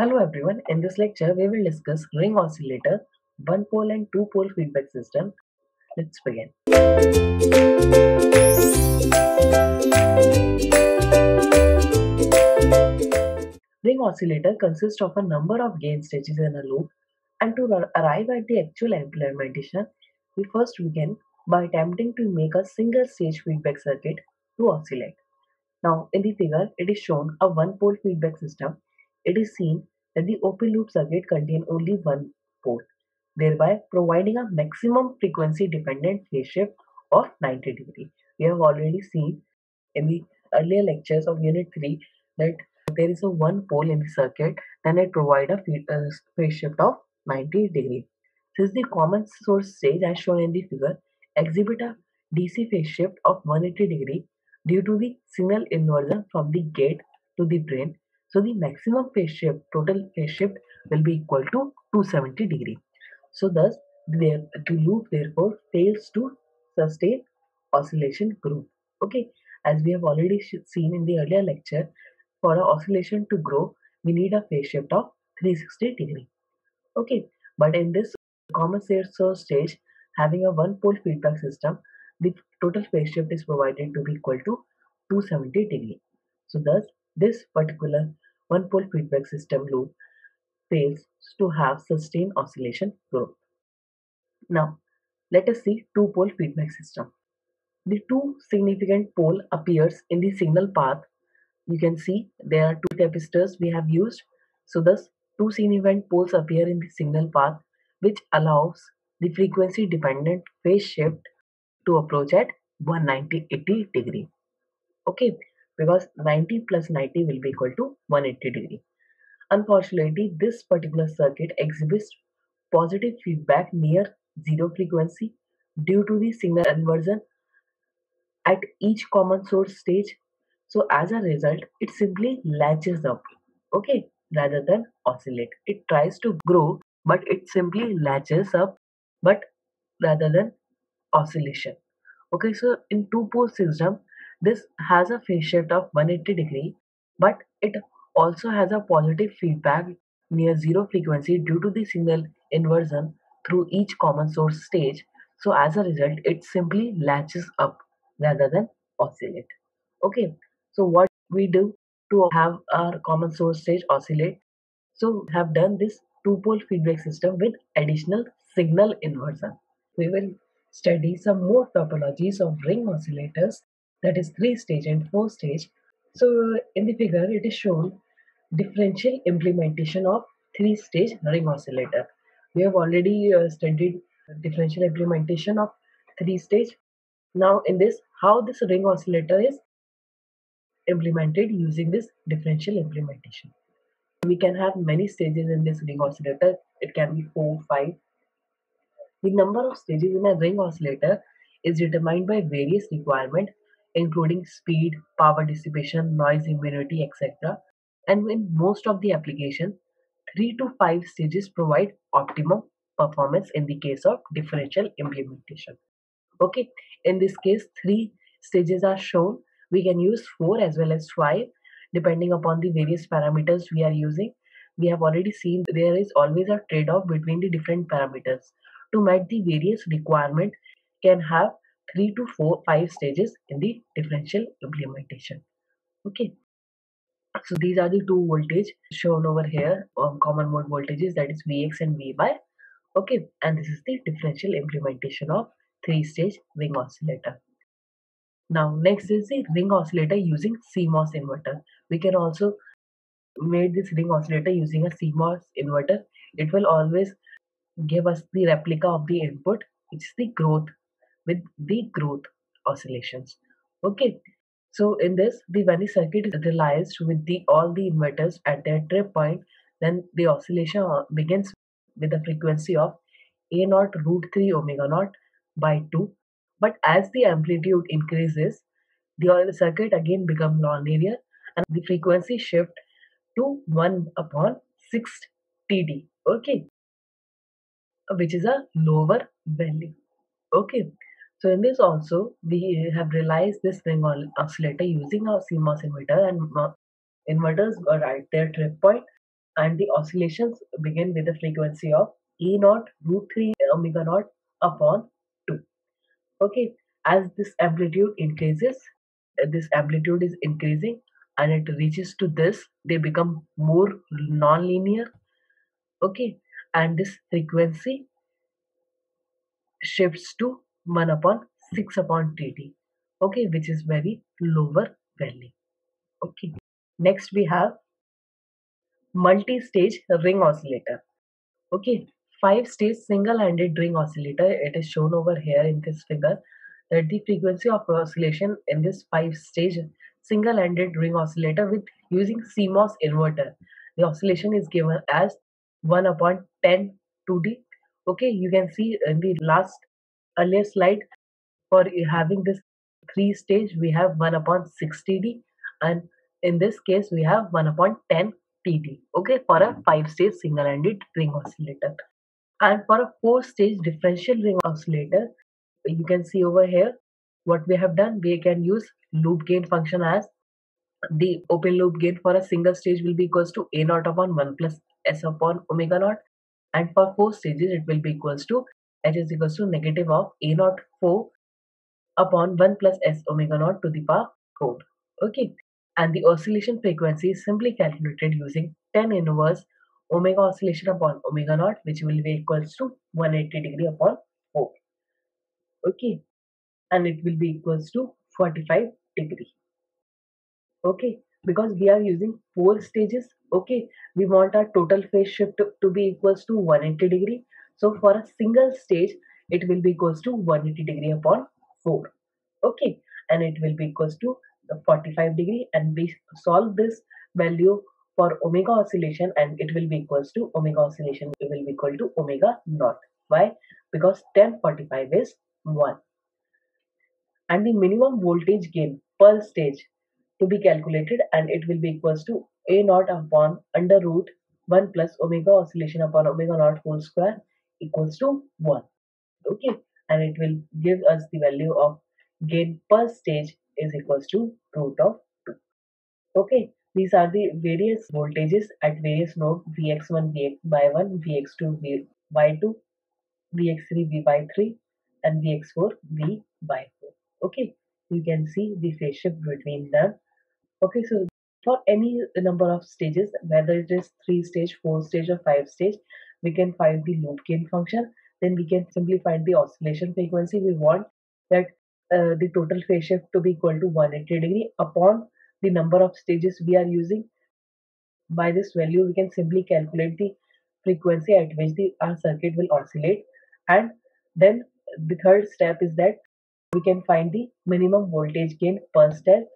Hello everyone, in this lecture we will discuss ring oscillator, one pole and two pole feedback system. Let's begin. Ring oscillator consists of a number of gain stages in a loop and to arrive at the actual implementation, we first begin by attempting to make a single stage feedback circuit to oscillate. Now in the figure it is shown a one pole feedback system. It is seen that the open loop circuit contain only one pole, thereby providing a maximum frequency dependent phase shift of 90 degree. We have already seen in the earlier lectures of unit 3 that there is a one pole in the circuit then it provide a uh, phase shift of 90 degree. Since the common source stage as shown in the figure exhibit a DC phase shift of 180 degree due to the signal inversion from the gate to the drain so the maximum phase shift, total phase shift will be equal to 270 degree. So thus the, loop therefore fails to sustain oscillation group. Okay, as we have already seen in the earlier lecture, for an oscillation to grow, we need a phase shift of 360 degree. Okay, but in this common source stage, having a one pole feedback system, the total phase shift is provided to be equal to 270 degree. So thus this particular one-pole feedback system loop fails to have sustained oscillation growth. Now, let us see two-pole feedback system. The two significant pole appears in the signal path. You can see there are two capacitors we have used. So thus two significant poles appear in the signal path which allows the frequency dependent phase shift to approach at 190 80 degree. Okay, because 90 plus 90 will be equal to 180 degree. Unfortunately, this particular circuit exhibits positive feedback near zero frequency due to the signal inversion at each common source stage. So as a result, it simply latches up, okay, rather than oscillate. It tries to grow, but it simply latches up, but rather than oscillation. Okay, so in two-pole system, this has a phase shift of 180 degree, but it also has a positive feedback near zero frequency due to the signal inversion through each common source stage. So as a result, it simply latches up rather than oscillate. Okay, so what we do to have our common source stage oscillate? So we have done this two-pole feedback system with additional signal inversion. We will study some more topologies of ring oscillators that is three stage and four stage. So in the figure it is shown differential implementation of three stage ring oscillator. We have already uh, studied differential implementation of three stage. Now in this how this ring oscillator is implemented using this differential implementation. We can have many stages in this ring oscillator. It can be four, five. The number of stages in a ring oscillator is determined by various requirements including speed, power dissipation, noise immunity, etc. And in most of the applications, 3 to 5 stages provide optimum performance in the case of differential implementation. Okay, in this case, 3 stages are shown. We can use 4 as well as 5 depending upon the various parameters we are using. We have already seen there is always a trade-off between the different parameters. To meet the various requirement can have three to four five stages in the differential implementation. Okay. So these are the two voltage shown over here um, common mode voltages that is vx and vy. Okay. And this is the differential implementation of three stage ring oscillator. Now next is the ring oscillator using CMOS inverter. We can also made this ring oscillator using a CMOS inverter. It will always give us the replica of the input which is the growth with the growth oscillations. Okay, so in this, the when circuit is realized with the all the inverters at their trip point, then the oscillation uh, begins with a frequency of a naught root 3 omega naught by 2. But as the amplitude increases, the circuit again becomes nonlinear and the frequency shift to 1 upon 6 TD. Okay, which is a lower value. Okay, so in this also, we have realized this ring oscillator using our CMOS inverter and uh, inverters are at their trip point and the oscillations begin with a frequency of E naught root 3 omega naught upon 2. Okay, as this amplitude increases, this amplitude is increasing and it reaches to this, they become more non-linear. Okay, and this frequency shifts to 1 upon 6 upon TD. Okay, which is very lower value. Okay, next we have multi-stage ring oscillator. Okay, five-stage single-ended ring oscillator. It is shown over here in this figure that the frequency of oscillation in this five-stage single-ended ring oscillator with using CMOS inverter. The oscillation is given as 1 upon 10 to the okay you can see in the last earlier slide for having this three stage we have 1 upon 6 TD and in this case we have 1 upon 10 TD okay for a five stage single ended ring oscillator. And for a four stage differential ring oscillator you can see over here what we have done we can use loop gain function as the open loop gain for a single stage will be equals to a naught upon 1 plus s upon omega naught. And for four stages it will be equals to h is equals to negative of a naught 4 upon 1 plus s omega naught to the power 4 okay. And the oscillation frequency is simply calculated using tan inverse omega oscillation upon omega naught which will be equals to 180 degree upon 4 okay. And it will be equals to 45 degree. Okay. Because we are using four stages. Okay. We want our total phase shift to, to be equals to 180 degree so for a single stage it will be equals to 180 degree upon 4 okay. And it will be equals to 45 degree. And we solve this value for omega oscillation and it will be equals to omega oscillation. It will be equal to omega naught. Why? Because tan 45 is 1 and the minimum voltage gain per stage to be calculated and it will be equals to a naught upon under root 1 plus omega oscillation upon omega naught whole square equals to 1 okay. And it will give us the value of gain per stage is equals to root of 2 okay. These are the various voltages at various nodes vx1 vx by 1 vx2 v by 2 vx3 v by 3 and vx4 v by 4 okay. You can see the phase shift between them. Okay. So for any number of stages whether it is three stage four stage or five stage we can find the loop gain function then we can simply find the oscillation frequency. We want that uh, the total phase shift to be equal to 180 degree. Upon the number of stages we are using by this value we can simply calculate the frequency at which the our circuit will oscillate. And then the third step is that we can find the minimum voltage gain per step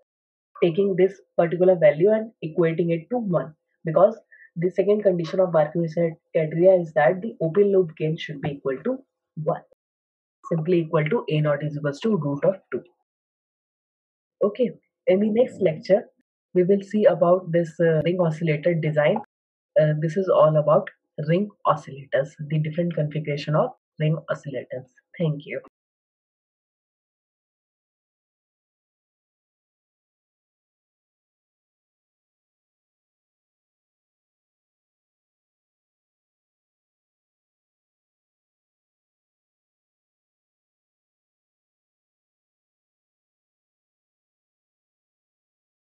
taking this particular value and equating it to 1 because the second condition of Barkhausen criteria is that the open loop gain should be equal to 1 simply equal to a naught is equals to root of 2 okay in the next lecture we will see about this uh, ring oscillator design. Uh, this is all about ring oscillators the different configuration of ring oscillators. Thank you